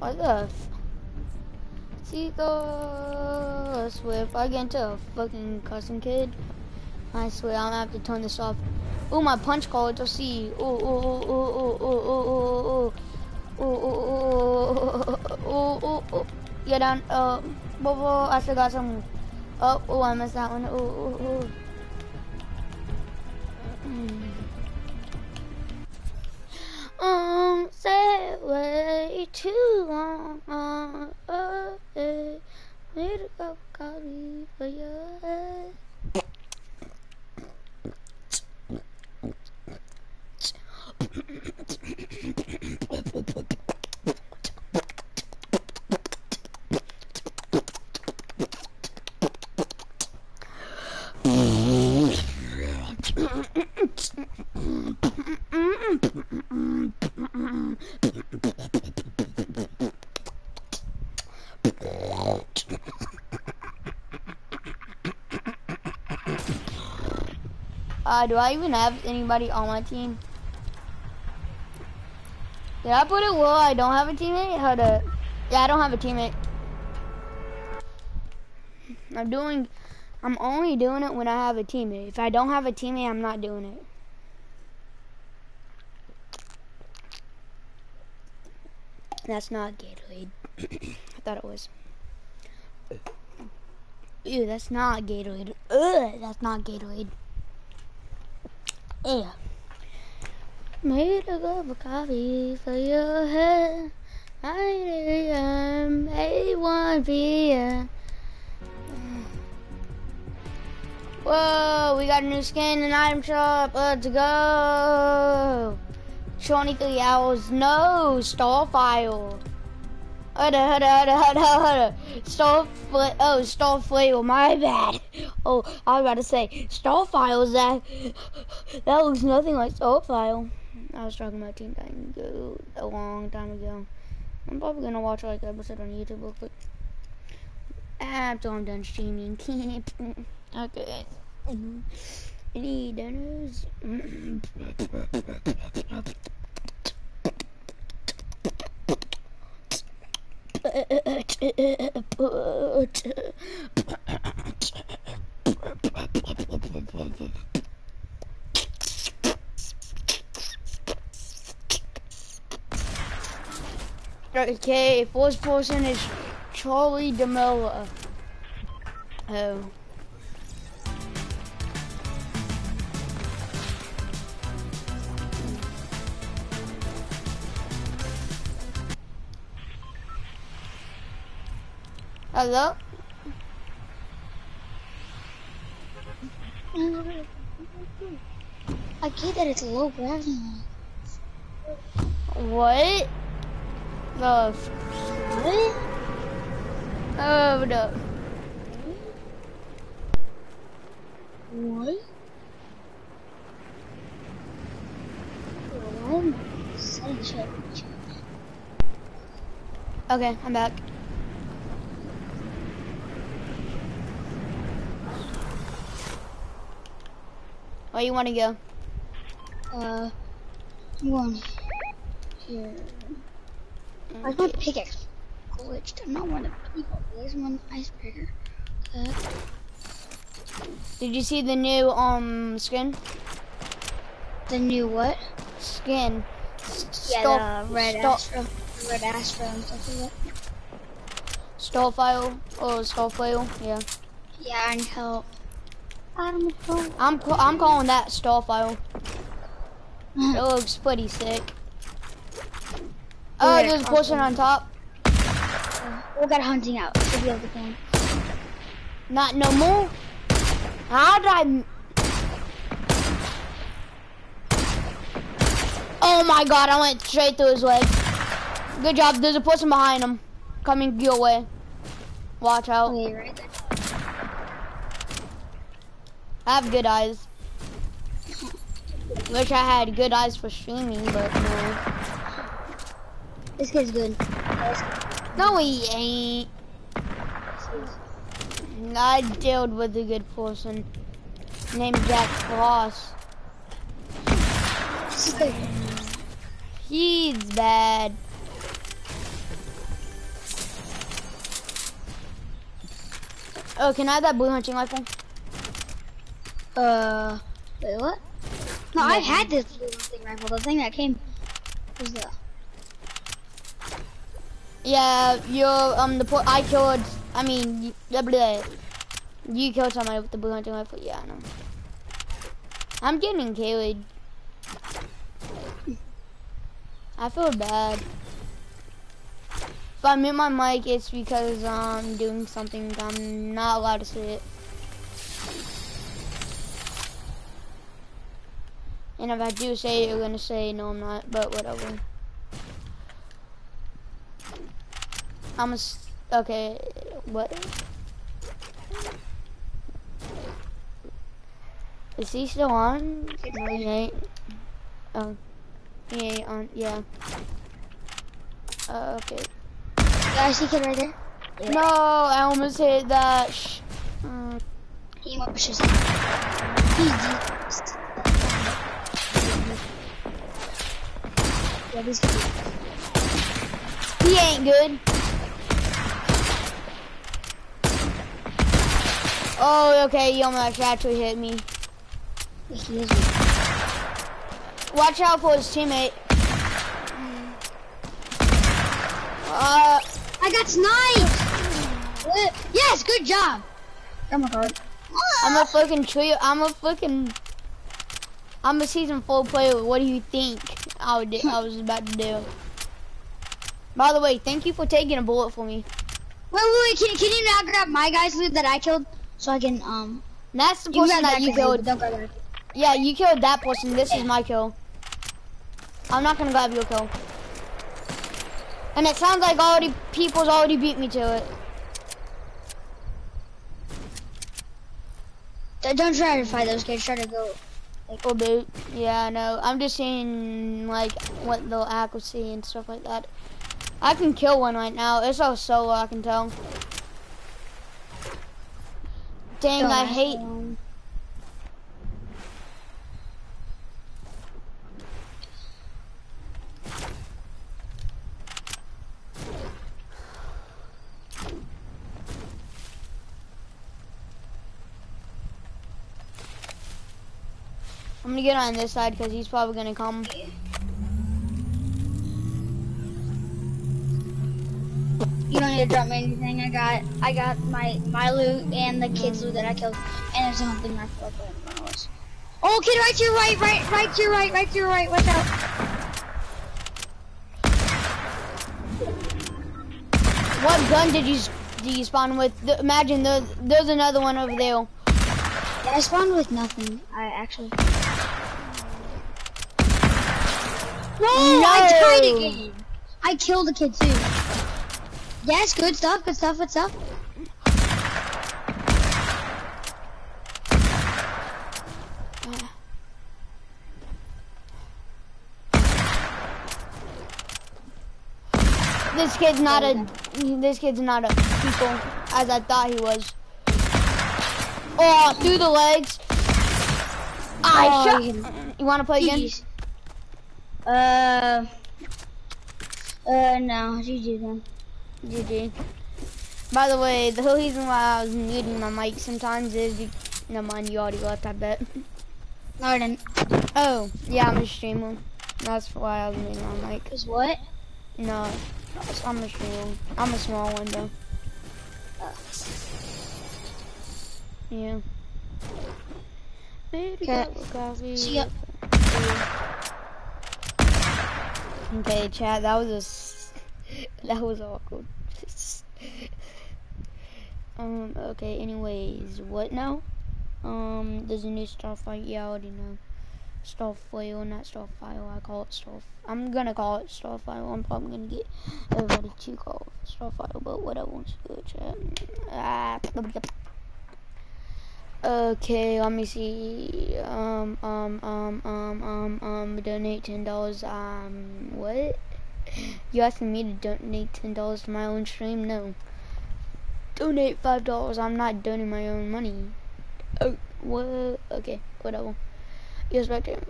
What the f- Seagull swear if I get into a fucking custom kid, I swear I'm gonna have to turn this off. Ooh, my punch card, let's see. Ooh, ooh, ooh, ooh, ooh, ooh, ooh, ooh, ooh, ooh, ooh, ooh, ooh. Yeah, down, uh, whoa, I still got some. Oh, oh, I missed that one. Ooh, ooh, ooh. Um, long sad way too long on earth. Need to go, call me for your head. Uh, do I even have anybody on my team? Did I put it well I don't have a teammate? How to... Yeah, I don't have a teammate. I'm doing... I'm only doing it when I have a teammate. If I don't have a teammate, I'm not doing it. That's not Gatorade. I thought it was. Ew, that's not Gatorade. Ugh, that's not Gatorade. Yeah. Made a cup of coffee for your head. I am A1 p.m. Whoa, we got a new skin in the item shop. Let's go. 23 hours. No, stall file. Hold on, hold on, hold on, hold on, hold on. Stall fl- oh, stall file, my bad. Oh, I was about to say, stall file is that, that looks nothing like stall file. I was talking about Teen Titans Go a long time ago. I'm probably gonna watch like an episode on YouTube real quick. After I'm done streaming. okay. Any dinners? Okay, first person is Charlie DeMella. Oh. Uh, Hello? I get that it's low gravity. What? The What? oh no. What? Oh, Why am I saying shit? Okay, I'm back. Where you want to go? Uh, one here. I my pickaxe glitched. I'm not one of people. There's one icebreaker. Uh, Did you see the new um skin? the new what? Skin. S- Yeah, Stop- the red stop- Astro. Red Astro and stuff like that. Stall file or stall file? Yeah. Yeah, I need help. I don't know. I'm ca- I'm calling that stall file. It looks pretty sick. Oh, there's a person on top. We got hunting out. Should be to. Not no more. How did I? Oh my god! I went straight through his leg. Good job. There's a person behind him, coming your way. Watch out. Wait, right I have good eyes. Wish I had good eyes for streaming, but no. This kid's good. No, he ain't. I dealt with a good person named Jack Frost. He's bad. Oh, can I have that blue hunting rifle? Uh, wait, what? No, I've had this hunting rifle. The thing that came was the. Yeah, you're, um, the, I killed, I mean, blah, you killed somebody with the blue hunting rifle, yeah, I know. I'm getting killed. I feel bad. If I mute my mic, it's because I'm doing something I'm not allowed to say it. And if I do say it, you're gonna say, no, I'm not, but whatever. I'm a, s- okay, what? Is he still on? No, he ain't. Oh, he ain't on, yeah. Uh, okay. Yeah, I see kid right there. Yeah. No, I almost hit that. Sh- uh, He went pushes. He's Yeah, this he ain't good. Oh, okay, he almost actually hit me. Is. Watch out for his teammate. Uh, I got sniped! Yes, good job! Come on, card. I'm a fucking trio. I'm a fucking. I'm a season four player. What do you think I would I was about to do? By the way, thank you for taking a bullet for me. Wait, wait, wait, can, can you not grab my guy's loot that I killed? So I can, um... That's the person that you killed. Don't grab that. Yeah, you killed that person. This is my kill. I'm not gonna grab your kill. And it sounds like already people's already beat me to it. Don't- Don't try to fight those kids, try to go... Or boot. Yeah, I know. I'm just seeing like what the accuracy and stuff like that. I can kill one right now. It's all solo, I can tell. Dang, I Dumbass. hate. I'm gonna get on this side because he's probably gonna come. You don't need to drop me anything. I got, I got my my loot and the kids' loot that I killed, and there's front of us. Oh, kid, right to your right, right, right to your right, right to your right. Watch out. What gun did you did you spawn with? Th- imagine there's there's another one over there. I spawned with nothing. I actually. No, I tried No. again. I killed a kid too. Yes, good stuff, good stuff, good stuff. This kid's not a this kid's not a people as I thought he was. Oh, through the legs. I Oh, shot. you- You want to play again? Uh. Uh, no, GG then. GG. By the way, the whole reason why I was muting my mic sometimes is be- never mind. You already left, I bet. No, I didn't. Oh, yeah, I'm a streamer. That's why I was muting my mic. Cause what? No, I'm a streamer. I'm a small one though. Yeah. See ya. Okay, chat. That was a that was awkward. um. Okay. Anyways, what now? Um. There's a new Starfight. Yeah, I already know. Starfile, not Starfile. I call it Starf. I'm gonna call it Starfile. I'm probably gonna get everybody to call it Starfile, but whatever. Wants to go chat. Ah. Okay, let me see. Um, um, um, um, um, um, donate ten dollars. Um, what? You asking me to donate ten dollars to my own stream? No. Donate five dollars. I'm not donating my own money. Oh, what? Okay, whatever. Yes, back there.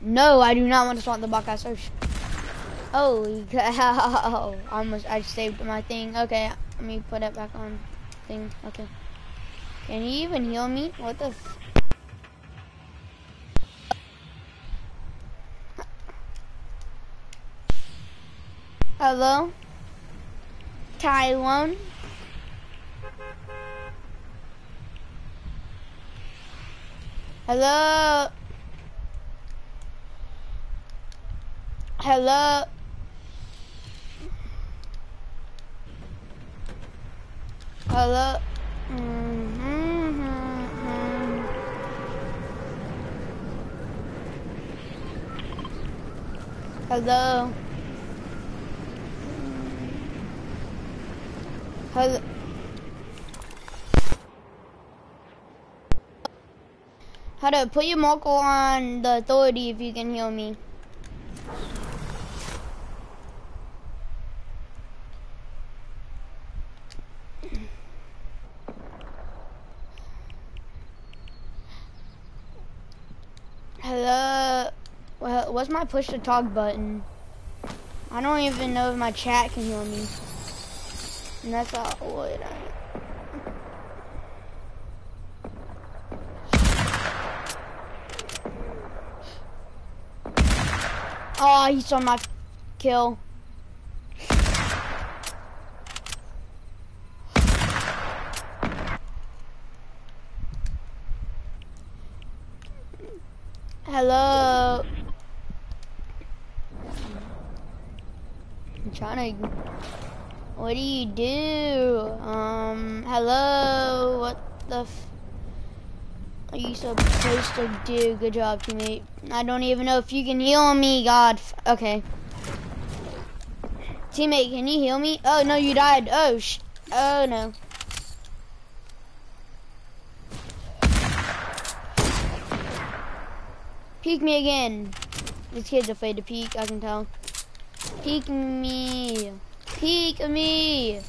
No, I do not want to start the. Oh, sh- Oh, cow. I almost, I saved my thing. Okay, let me put it back on thing. Okay. Can he even heal me? What the Hello? Taiwan? Hello? Hello? Hello? Hello? Hello? How to put your Marco on the authority if you can heal me. Hello? Well, what's my push to talk button? I don't even know if my chat can hear me. And that's all what I Oh, he saw my kill. Hello. Trying to. What do you do? Um, hello. What the? are you supposed to do? Good job, teammate. I don't even know if you can heal me. God. Okay. Teammate, can you heal me? Oh no, you died. Oh sh. Oh no. Peek me again. This kid's afraid to peek, I can tell. Peek me. Peek me.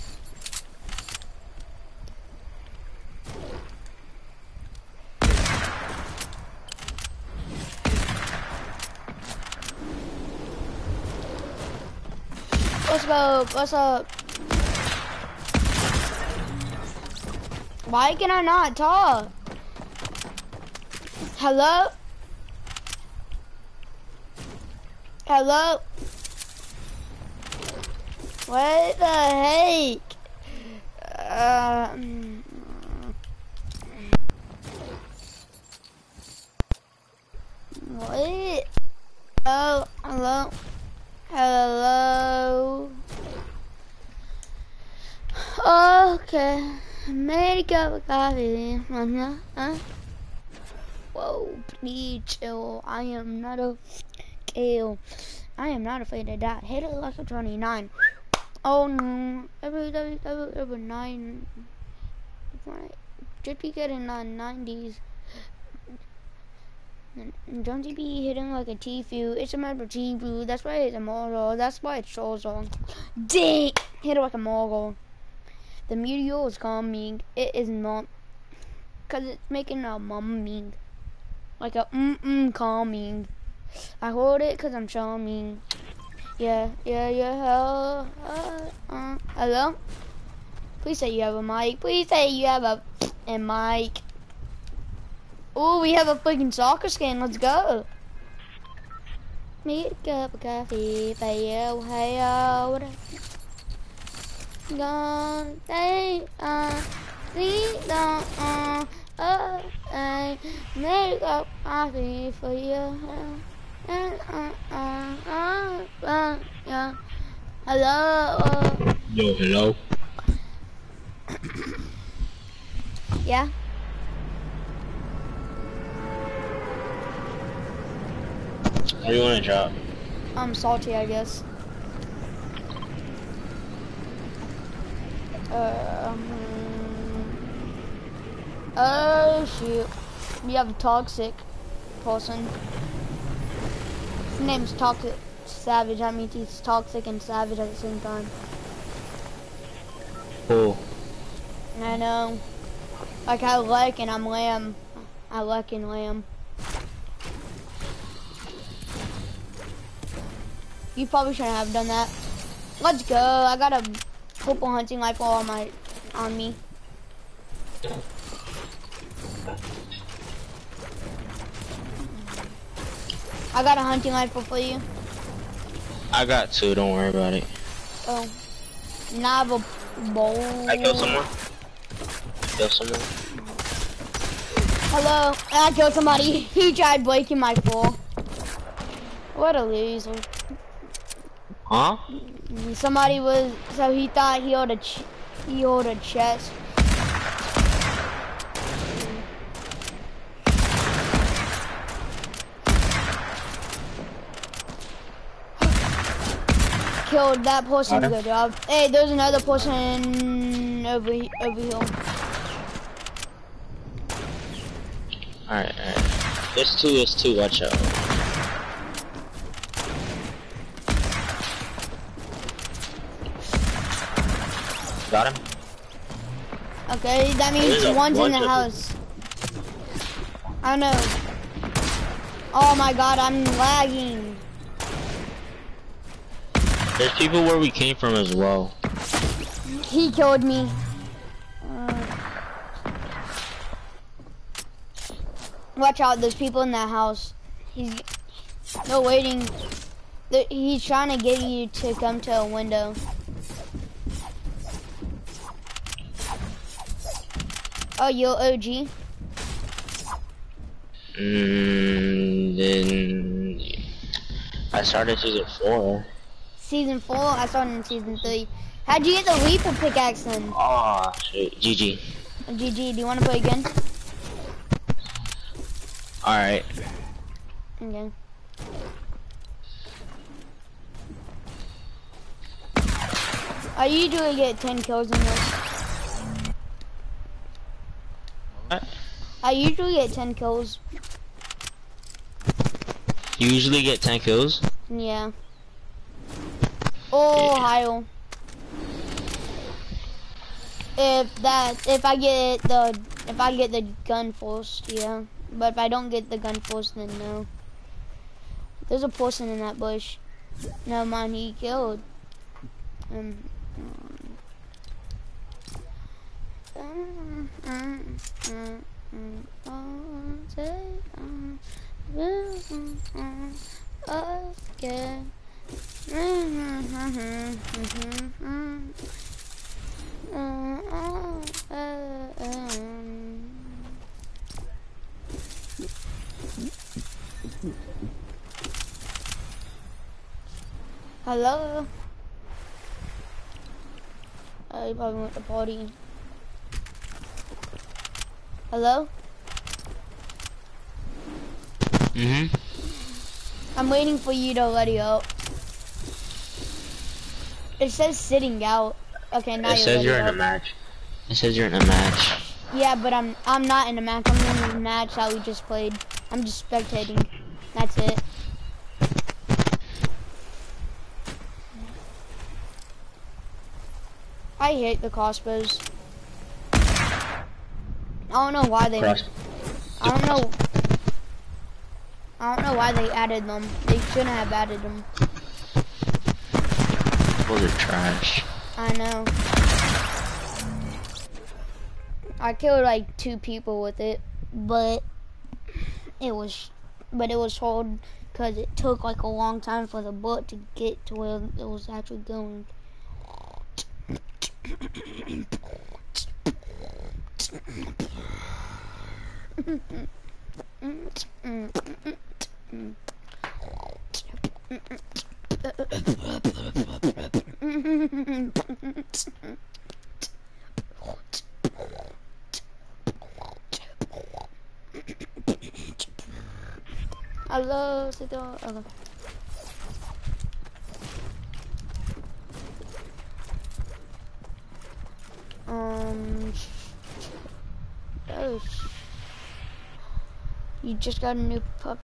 What's up? What's up? Why can I not talk? Hello? Hello? What the heck? Um, what? Oh, hello? Hello? Okay. Made a cup of coffee. Uh huh. Whoa, please chill. I am not a kill. I am not afraid to die. Hit it like a 29. Oh no. Every, every, every, every nine. Just be getting on 90s. Don't you be hitting like a Tfue. It's a of Tfue. That's why it's a Mogul. That's why it's so long. Dang! Hit it like a Mogul. The meteor is calming. It is not. Because it's making a mumming. Like a mm-mm calming. I hold it because I'm charming. Yeah, yeah, yeah. Uh, uh, uh, hello? Please say you have a mic. Please say you have a, a mic. Oh, we have a freaking soccer skin. Let's go. Meet a cup of coffee for you. Hey, oh, Gone, they, uh, see, don't, uh, uh, I made a cup of coffee for you. Hello. Yo, hello. Yeah. What do you want to drop? I'm salty, I guess. Um. Oh shoot. We have a toxic person. His name's Toxic Savage. That means he's toxic and savage at the same time. Cool. I know. Like I like and I'm lamb. I like and lamb. You probably shouldn't have done that. Let's go. I got a purple hunting rifle on my on me. I got a hunting rifle for you. I got two, don't worry about it. Oh. Now I have a bowl. I killed someone. Killed someone. Hello. I killed somebody. He tried breaking my fall. What a loser. Huh? Somebody was, so he thought he owed a, ch he owed a chest. Killed that person, Okay. good job. Hey, there's another person over, he- over here. Alright, alright. There's two, there's two, watch out. Got him? Okay, that means There's one's in the of house. I don't know. Oh my god, I'm lagging. There's people where we came from as well. He killed me. Uh, watch out, there's people in that house. He's no waiting. He's trying to get you to come to a window. Oh, you're OG? Mm, then I started season four. Season 4? I saw started in season 3. How'd you get the Reaper pickaxe then? Oh, shit. GG. GG, do you want to play again? Alright. Okay. I usually get 10 kills in this. What? I usually get 10 kills. You usually get 10 kills? Yeah. Oh, Ohio. If that, if I get the, if I get the gun forced, yeah. But if I don't get the gun forced, then no. There's a person in that bush. No mind, he killed. Um. Okay. Hello. Oh, you probably went to party. Hello? Mm-hmm. I'm waiting for you to let it out. It says sitting out. Okay, now It you're says you're in a match. It says you're in a match. Yeah, but I'm I'm not in a match. I'm in the match that we just played. I'm just spectating. That's it. I hate the crossbows. I don't know why they. Cross. I don't know. I don't know why they added them. They shouldn't have added them. Trash. I know. I killed like two people with it, but it was, but it was hard because it took like a long time for the bullet to get to where it was actually going. Um. Oh. You just got a new pup.